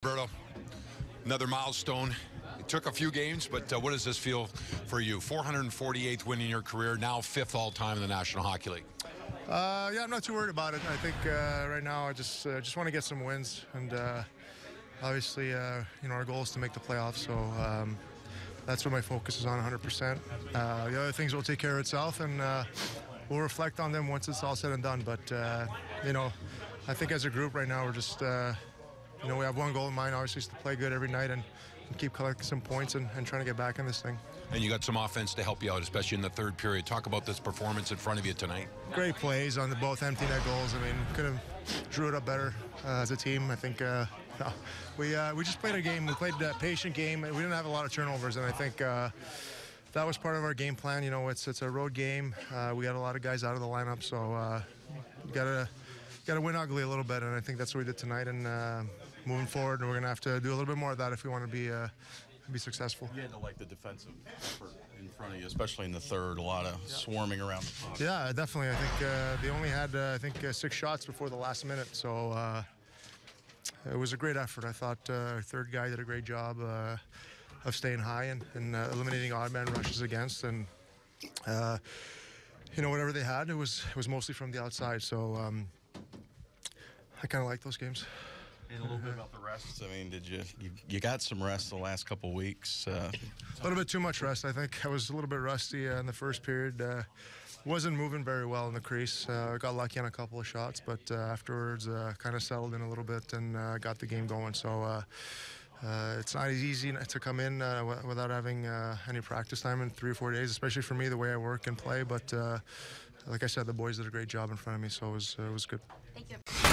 Berto, another milestone. It took a few games, but uh, what does this feel for you? 448th win in your career, now fifth all time in the National Hockey League. Uh, yeah, I'm not too worried about it. I think uh, right now I just uh, just want to get some wins, and uh, obviously, uh, you know, our goal is to make the playoffs. So um, that's what my focus is on 100%. Uh, the other things will take care of itself, and we'll reflect on them once it's all said and done. But you know, I think as a group right now, we're just you know we have one goal in mind, obviously, is to play good every night and, and keep collecting some points and, and trying to get back in this thing. And you got some offense to help you out, especially in the third period. Talk about this performance in front of you tonight. Great plays on the both empty net goals. I mean, could have drew it up better uh, as a team. I think uh, no, we uh, we just played a game. We played a patient game. and We didn't have a lot of turnovers, and I think. Uh, that was part of our game plan. You know, it's it's a road game. Uh, we got a lot of guys out of the lineup, so uh, gotta gotta win ugly a little bit, and I think that's what we did tonight. And uh, moving forward, we're gonna have to do a little bit more of that if we want to be uh, be successful. You had to like the defensive effort in front of you, especially in the third. A lot of swarming around the puck. Yeah, definitely. I think uh, they only had uh, I think uh, six shots before the last minute, so uh, it was a great effort. I thought uh, our third guy did a great job uh, of staying high and, and uh, eliminating odd man rushes against, and uh, you know whatever they had, it was it was mostly from the outside. So um, I kind of like those games. And a little bit about the rest. I mean, did you you, you got some rest the last couple weeks? Uh, A little bit too much rest, I think. I was a little bit rusty uh, in the first period. Uh, wasn't moving very well in the crease. Uh, got lucky on a couple of shots, but uh, afterwards, uh, kind of settled in a little bit and uh, got the game going. So uh, uh, it's not as easy to come in uh, w- without having uh, any practice time in three or four days, especially for me, the way I work and play. But uh, like I said, the boys did a great job in front of me, so it was, it was good. Thank you.